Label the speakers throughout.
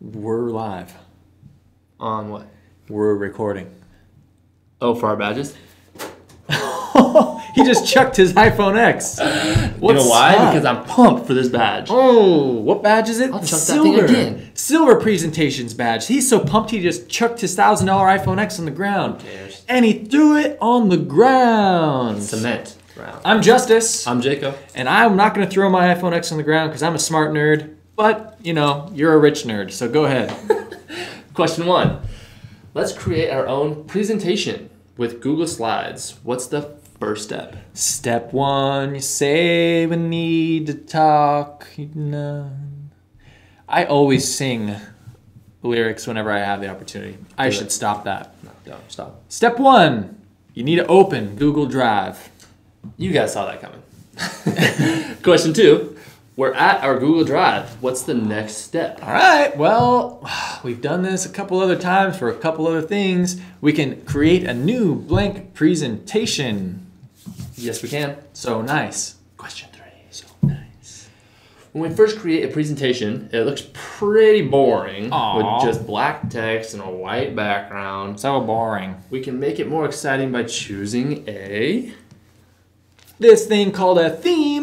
Speaker 1: We're live.
Speaker 2: On what?
Speaker 1: We're recording.
Speaker 2: Oh, for our badges?
Speaker 1: he just chucked his iPhone X.
Speaker 2: you know why?
Speaker 1: up?
Speaker 2: Because I'm pumped for this badge.
Speaker 1: Oh, what badge is it?
Speaker 2: I'll chuck that thing again.
Speaker 1: Silver presentations badge. He's so pumped he just chucked his thousand dollar iPhone X on the ground. And he threw it on the ground.
Speaker 2: Cement round.
Speaker 1: I'm Justice.
Speaker 2: I'm Jacob.
Speaker 1: and I'm not gonna throw my iPhone X on the ground because I'm a smart nerd. But, you know, you're a rich nerd, so go ahead.
Speaker 2: Question one. Let's create our own presentation with Google Slides. What's the first step?
Speaker 1: Step one, you say we need to talk. You know. I always sing lyrics whenever I have the opportunity. I
Speaker 2: Do
Speaker 1: should
Speaker 2: it.
Speaker 1: stop that.
Speaker 2: No, don't stop.
Speaker 1: Step one, you need to open Google Drive.
Speaker 2: You guys saw that coming. Question two. We're at our Google Drive. What's the next step?
Speaker 1: All right, well, we've done this a couple other times for a couple other things. We can create a new blank presentation.
Speaker 2: Yes, we can.
Speaker 1: So nice.
Speaker 2: Question three.
Speaker 1: So nice.
Speaker 2: When we first create a presentation, it looks pretty boring
Speaker 1: Aw.
Speaker 2: with just black text and a white background.
Speaker 1: So boring.
Speaker 2: We can make it more exciting by choosing a
Speaker 1: this thing called a theme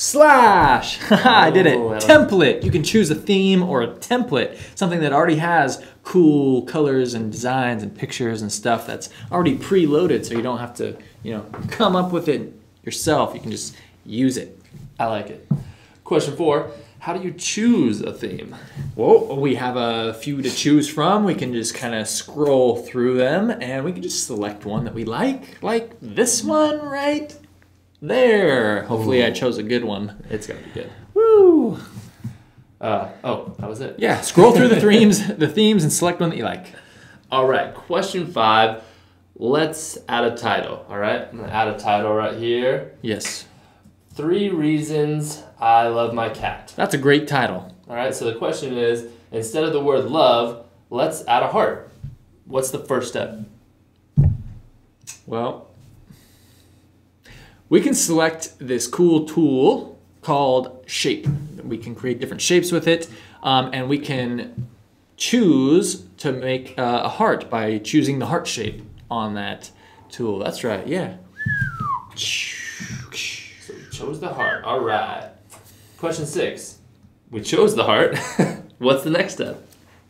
Speaker 1: slash. I did it.
Speaker 2: Oh,
Speaker 1: template. You can choose a theme or a template, something that already has cool colors and designs and pictures and stuff that's already preloaded, so you don't have to, you know, come up with it yourself. You can just use it.
Speaker 2: I like it. Question four How do you choose a theme?
Speaker 1: Well, we have a few to choose from. We can just kind of scroll through them and we can just select one that we like, like this one right there. Hopefully, I chose a good one.
Speaker 2: It's gonna be good.
Speaker 1: Woo!
Speaker 2: Uh, oh, that was it.
Speaker 1: Yeah, scroll through the themes, the themes, and select one that you like.
Speaker 2: All right, question five. Let's add a title. All right, I'm gonna add a title right here.
Speaker 1: Yes,
Speaker 2: Three reasons I love my cat.
Speaker 1: that's a great title.
Speaker 2: All right, so the question is instead of the word love, let's add a heart. What's the first step?
Speaker 1: Well, we can select this cool tool called Shape. We can create different shapes with it, um, and we can choose to make uh, a heart by choosing the heart shape on that tool. That's right, yeah.
Speaker 2: So we chose the heart. All right. Question six. We chose the heart. What's the next step?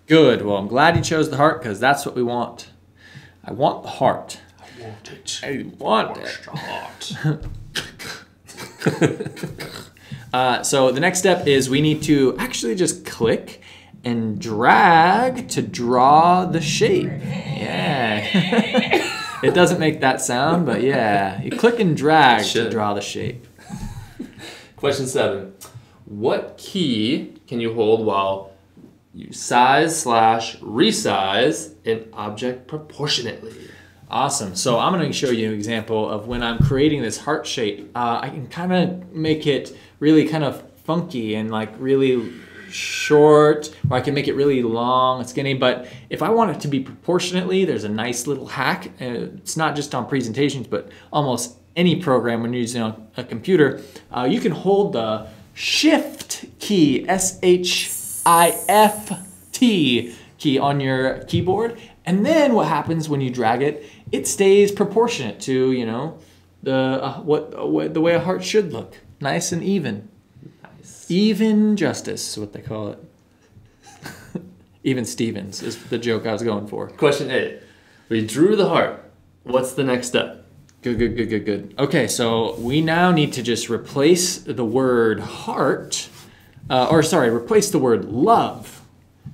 Speaker 1: Good. Well, I'm glad you chose the heart because that's what we want. I want the heart.
Speaker 2: I want it.
Speaker 1: I want it. Uh, so the next step is we need to actually just click and drag to draw the shape. Yeah. it doesn't make that sound, but yeah. You click and drag to draw the shape.
Speaker 2: Question seven. What key can you hold while you size slash resize an object proportionately?
Speaker 1: Awesome. So I'm going to show you an example of when I'm creating this heart shape. Uh, I can kind of make it really kind of funky and like really short, or I can make it really long and skinny. But if I want it to be proportionately, there's a nice little hack. It's not just on presentations, but almost any program when you're using a, computer. Uh, you can hold the Shift key, S H I F T key on your keyboard. And then what happens when you drag it? It stays proportionate to, you know, the uh, what, uh, what the way a heart should look. Nice and even.
Speaker 2: Nice.
Speaker 1: Even justice is what they call it. even Stevens is the joke I was going for.
Speaker 2: Question eight. We drew the heart. What's the next step?
Speaker 1: Good, good, good, good, good. Okay, so we now need to just replace the word heart, uh, or sorry, replace the word love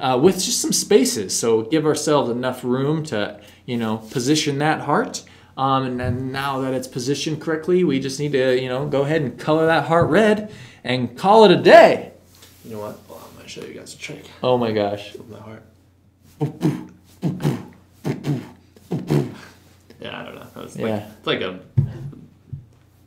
Speaker 1: uh, with just some spaces. So give ourselves enough room to, you know, position that heart. Um, and then now that it's positioned correctly, we just need to, you know, go ahead and color that heart red and call it a day.
Speaker 2: You know what? Well, I'm gonna show you guys a trick
Speaker 1: Oh my gosh.
Speaker 2: with my heart. yeah, I don't know. That was like,
Speaker 1: Yeah.
Speaker 2: It's like a.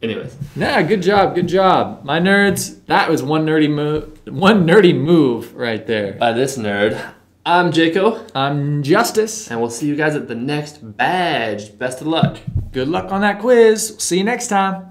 Speaker 2: Anyways,
Speaker 1: Nah, good job, good job. My nerds, that was one nerdy move, one nerdy move right there.
Speaker 2: by this nerd, I'm Jaco,
Speaker 1: I'm Justice.
Speaker 2: and we'll see you guys at the next badge. Best of luck.
Speaker 1: Good luck on that quiz. See you next time.